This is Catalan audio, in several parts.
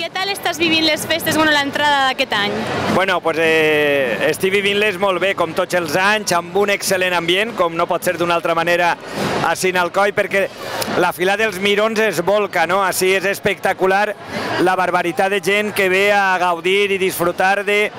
què tal estàs vivint les festes, bueno, l'entrada d'aquest any? Bueno, pues, eh, estic vivint-les molt bé, com tots els anys, amb un excel·lent ambient, com no pot ser d'una altra manera a Sinalcoi, perquè la fila dels mirons es volca, no? Així és espectacular la barbaritat de gent que ve a gaudir i disfrutar de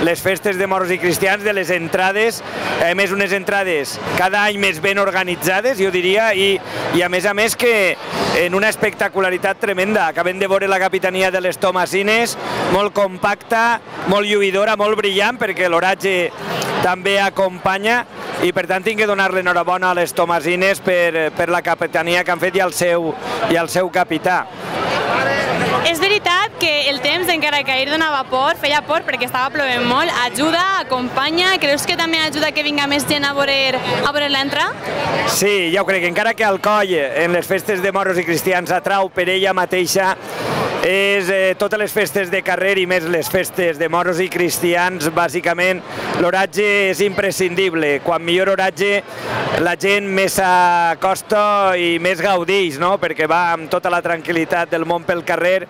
les festes de moros i cristians, de les entrades, a més unes entrades cada any més ben organitzades, jo diria, i, i a més a més que en una espectacularitat tremenda. Acabem de veure la capitania de les Tomasines, molt compacta, molt lluïdora, molt brillant, perquè l'oratge també acompanya, i per tant tinc que donar l'enhorabona a les Tomasines per, per la capitania que han fet i al seu, i al seu capità. És veritat que el temps, encara que ahir donava por, feia por perquè estava plovent molt, ajuda, acompanya, creus que també ajuda que vinga més gent a veure, a veure l'entrada? Sí, ja ho crec, encara que Alcoi en les festes de moros i cristians atrau per ella mateixa és eh, totes les festes de carrer i més les festes de moros i cristians, bàsicament l'oratge és imprescindible. Quan millor oratge la gent més s'acosta i més gaudeix, no? perquè va amb tota la tranquil·litat del món pel carrer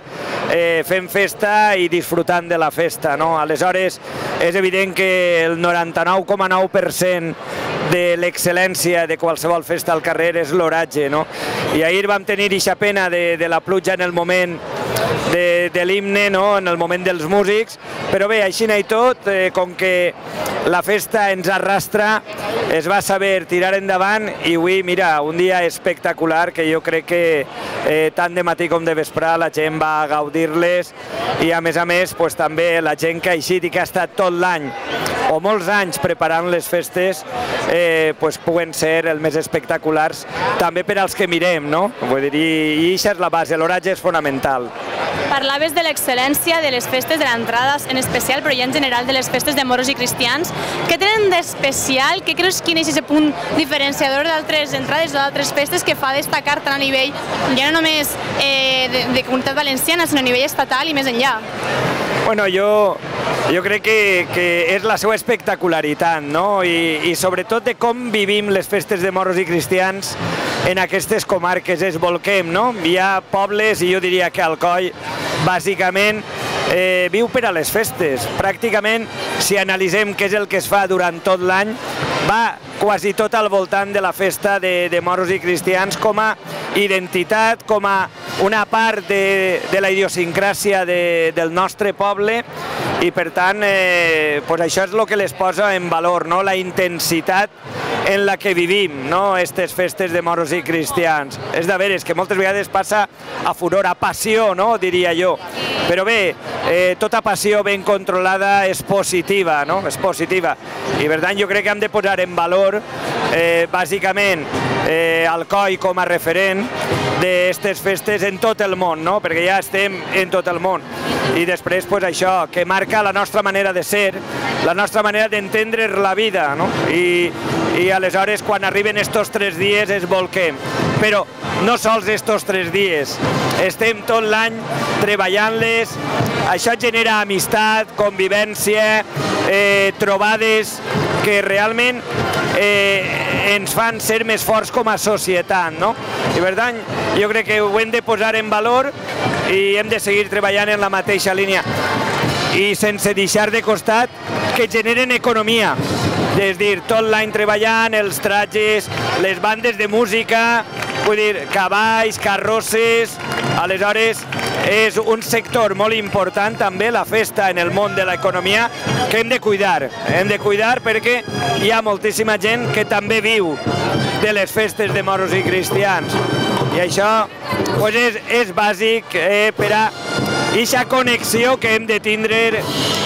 eh, fent festa i disfrutant de la festa. No? Aleshores, és evident que el 99,9% de l'excel·lència de qualsevol festa al carrer és l'oratge. No? I ahir vam tenir ixa pena de, de la pluja en el moment de, de l'himne, no? en el moment dels músics, però bé, així i tot, eh, com que la festa ens arrastra, es va saber tirar endavant i avui, mira, un dia espectacular que jo crec que eh, tant de matí com de vespre la gent va gaudir-les i a més a més pues, també la gent que ha eixit i que ha estat tot l'any o molts anys preparant les festes eh, pues, puguen ser el més espectaculars també per als que mirem, no? Vull dir, i això és la base, l'oratge és fonamental. Parlaves de l'excel·lència de les festes de l'entrada en especial, però ja en general de les festes de moros i cristians. Què tenen d'especial? Què creus quin és aquest punt diferenciador d'altres entrades o d'altres festes que fa destacar tant a nivell, ja no només eh, de, de comunitat valenciana, sinó a nivell estatal i més enllà? Bueno, jo, jo crec que, que és la seva espectacularitat, no? I, I sobretot de com vivim les festes de moros i cristians en aquestes comarques, es volquem, no? Hi ha pobles, i jo diria que Alcoi, bàsicament, eh, viu per a les festes. Pràcticament, si analitzem què és el que es fa durant tot l'any, va quasi tot al voltant de la festa de, de moros i cristians com a identitat, com a una part de, de la idiosincràsia de, del nostre poble i per tant eh, pues això és el que les posa en valor, no? la intensitat en la que vivim, no? aquestes festes de moros i cristians. És de veres que moltes vegades passa a furor, a passió, no? diria jo. Però bé, eh, tota passió ben controlada és positiva, no? és positiva. I per tant jo crec que hem de posar en valor eh, bàsicament eh, Alcoi com a referent d'aquestes festes en tot el món, no? perquè ja estem en tot el món. I després pues, això, que marca la nostra manera de ser, la nostra manera d'entendre la vida, no? I, i aleshores quan arriben estos tres dies es volquem. Però no sols estos tres dies, estem tot l'any treballant-les, això genera amistat, convivència, eh, trobades que realment eh, ens fan ser més forts com a societat, no? I per tant, jo crec que ho hem de posar en valor i hem de seguir treballant en la mateixa línia i sense deixar de costat que generen economia. És dir, tot l'any treballant, els trajes, les bandes de música, vull dir, cavalls, carrosses, aleshores és un sector molt important també la festa en el món de l'economia que hem de cuidar, hem de cuidar perquè hi ha moltíssima gent que també viu de les festes de moros i cristians i això pues és, és bàsic eh, per a aquesta connexió que hem de tindre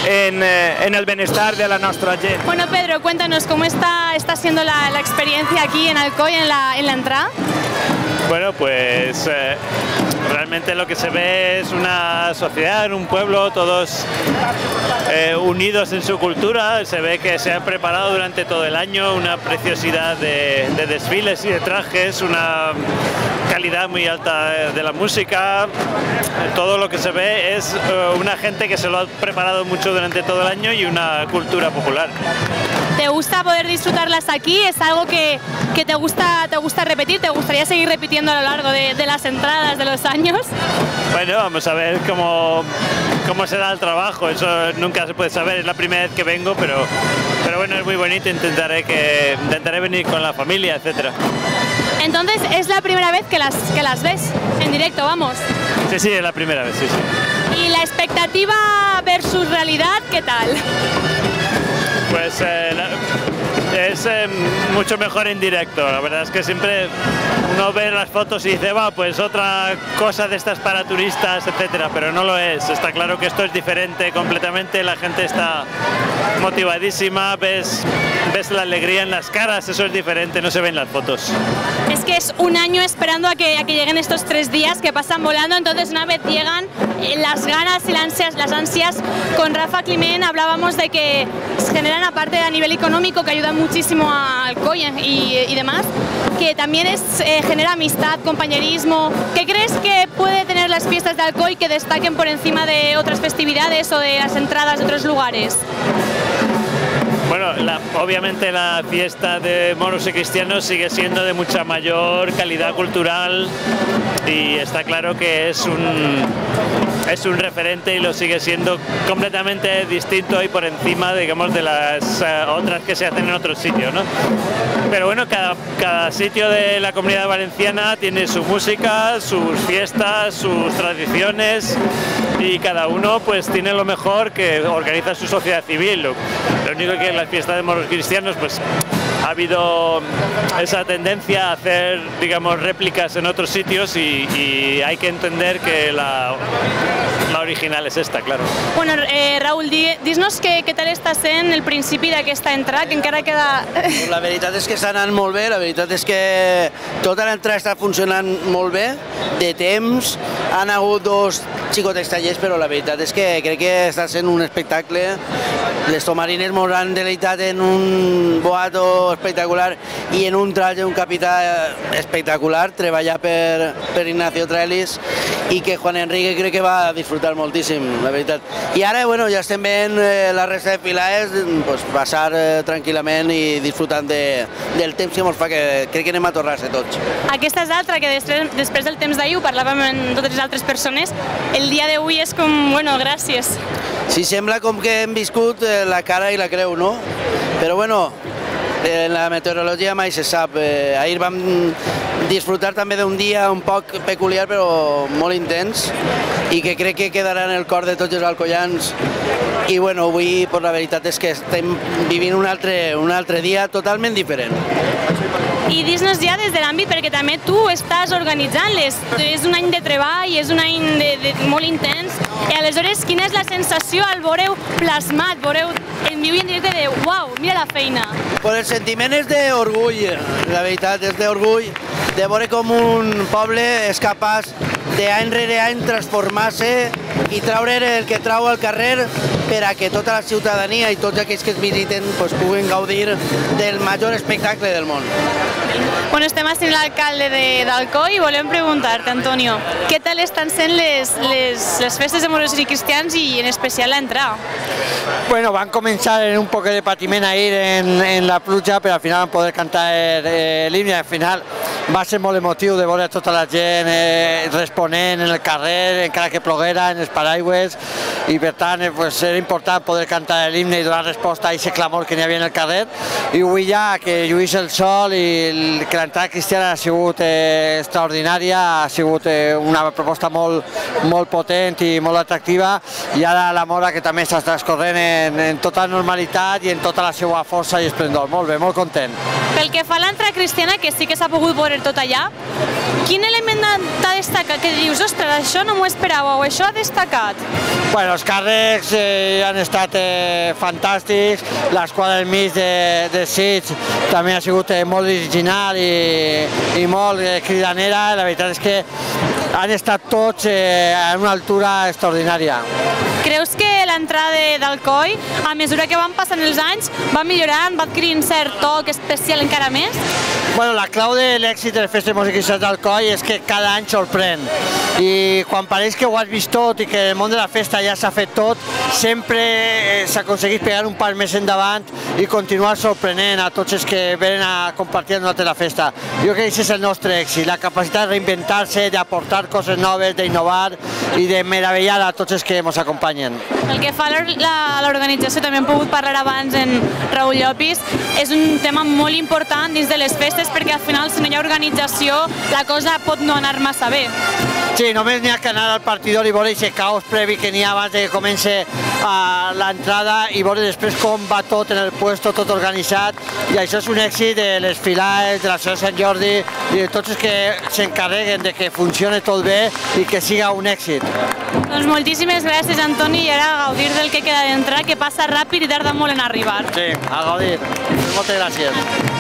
en, eh, en, el benestar de la nostra gent. Bueno, Pedro, cuéntanos cómo está, está siendo la, la experiencia aquí en Alcoy, en la, en la entrada. Bueno, pues eh, realmente lo que se ve es una sociedad, un pueblo, todos eh, unidos en su cultura. Se ve que se han preparado durante todo el año una preciosidad de, de desfiles y de trajes, una calidad muy alta de la música, todo lo que se ve es eh, una gente que se lo ha preparado mucho durante todo el año y una cultura popular. ¿Te gusta poder disfrutarlas aquí? ¿Es algo que, que te, gusta, te gusta repetir? ¿Te gustaría seguir repitiendo a lo largo de, de las entradas de los años? Bueno, vamos a ver cómo, cómo será el trabajo, eso nunca se puede saber, es la primera vez que vengo, pero, pero bueno, es muy bonito, intentaré, que, intentaré venir con la familia, etcétera. Entonces, ¿es la primera vez que las, que las ves en directo, vamos? Sí, sí, es la primera vez, sí, sí. ¿Y la expectativa versus realidad, qué tal? Pues eh, la- es eh, mucho mejor en directo. La verdad es que siempre uno ve las fotos y dice, va, pues otra cosa de estas para turistas, etcétera, pero no lo es. Está claro que esto es diferente completamente. La gente está motivadísima, ves, ves la alegría en las caras, eso es diferente, no se ve en las fotos. Es que es un año esperando a que, a que lleguen estos tres días que pasan volando, entonces una vez llegan, eh, las ganas y las ansias, las ansias, con Rafa Climent hablábamos de que generan aparte a nivel económico que ayuda muchísimo a Alcoy y, y demás, que también es, eh, genera amistad, compañerismo. ¿Qué crees que puede tener las fiestas de Alcoy que destaquen por encima de otras festividades o de las entradas de otros lugares? Bueno, la- obviamente la fiesta de moros y cristianos sigue siendo de mucha mayor calidad cultural y está claro que es un, es un referente y lo sigue siendo completamente distinto y por encima, digamos, de las eh, otras que se hacen en otros sitios, ¿no? Pero bueno, cada, sitio de la comunidad valenciana tiene su música, sus fiestas, sus tradiciones y cada uno pues tiene lo mejor que organiza su sociedad civil. Lo, único que en la fiesta de moros cristianos pues ha habido esa tendencia a hacer, digamos, réplicas en otros sitios y, y hay que entender que la, la original es esta, claro. Bueno, eh, Raúl, di, dis-nos què, què tal està sent el principi d'aquesta entrada, que encara queda... La veritat és que està anant molt bé, la veritat és que tota l'entrada està funcionant molt bé, de temps, han hagut dos xicotets tallers, però la veritat és que crec que està sent un espectacle. Les tomarines han deleitat en un boato espectacular i en un traje, un capità espectacular, treballar per, per Ignacio Trellis i que Juan Enrique crec que va disfrutar moltíssim, la veritat. I ara, bueno, ja estem veient eh, la resta de filades pues, passar eh, tranquil·lament i disfrutant de, del temps que ens fa, que crec que anem a tornar-se tots. Aquesta és l'altra, que després, després del temps d'ahir ho parlàvem amb totes les altres persones, el dia d'avui és com, bueno, gràcies. Sí, sembla com que hem viscut eh, la cara i la creu, no? Però bueno, en la meteorologia mai se sap. Eh, ahir vam disfrutar també d'un dia un poc peculiar però molt intens i que crec que quedarà en el cor de tots els alcoians i bueno, avui pues, la veritat és que estem vivint un altre, un altre dia totalment diferent. I dis-nos ja des de l'àmbit, perquè també tu estàs organitzant-les. És un any de treball, és un any de, de, molt intens. I aleshores, quina és la sensació al veure plasmat, veure en viu i en directe de uau, mira la feina. Pues el sentiment és d'orgull, la veritat, és d'orgull de veure com un poble és capaç d'any rere any transformar-se i traure el que trau al carrer per a que tota la ciutadania i tots aquells que es visiten pues, puguin gaudir del major espectacle del món. Bueno, estem així amb l'alcalde de- d'Alcoi i volem preguntar-te, Antonio, què tal estan sent les, les, les festes de moros i cristians i en especial l'entrada? Bueno, van començar en un poc de patiment ahir en, en la pluja, però al final van poder cantar eh, l'himne. Al final va ser molt emotiu de veure tota la gent eh, responent en el carrer, encara que ploguera, en els paraigües, i per tant eh, pues, era important poder cantar l'himne i donar resposta a aquest clamor que n'hi havia en el carrer. I avui ja que lluís el sol i el, que l'entrada cristiana ha sigut eh, extraordinària, ha sigut eh, una proposta molt, molt potent i molt atractiva, i ara la Mora que també està transcorrent en, en tota normalitat i en tota la seva força i esplendor. Molt bé, molt content. Pel que fa a l'entrada cristiana, que sí que s'ha pogut veure tot allà, quin element t'ha destacat? Que dius, ostres, això no m'ho esperava, o això ha destacat? Bueno, els càrrecs eh, han estat eh, fantàstics, l'esquadra del mig de, de Sitges també ha sigut eh, molt original i, i molt eh, cridanera, la veritat és que han estat tots eh, a una altura extraordinària. Creus que l'entrada d'Alcoi, a mesura que van passant els anys, va millorant, va adquirint cert toc especial encara més? Bueno, la clau de l'èxit de les festes musicals d'Alcoi és que cada any sorprèn. I quan pareix que ho has vist tot i que el món de la festa ja s'ha fet tot, sempre eh, s'ha aconseguit pegar un pas més endavant i continuar sorprenent a tots els que venen a compartir amb nosaltres la festa. Jo crec que aquest és el nostre èxit, la capacitat de reinventar-se, d'aportar coses noves, d'innovar i de meravellar a tots els que ens acompanyen. El que fa l'organització, també hem pogut parlar abans en Raül Llopis, és un tema molt important dins de les festes perquè al final si no hi ha organització la cosa pot no anar massa bé. Sí, només n'hi ha que anar al partidor i veure aquest caos previ que n'hi ha abans de que comenci l'entrada i veure després com va tot en el puesto, tot organitzat i això és un èxit de les filades, de la Ciutat Sant Jordi i de tots els que s'encarreguen de que funcione tot bé i que siga un èxit. Doncs moltíssimes gràcies, Antoni, i ara a gaudir del que queda d'entrar, que passa ràpid i tarda molt en arribar. Sí, a gaudir. Moltes gràcies.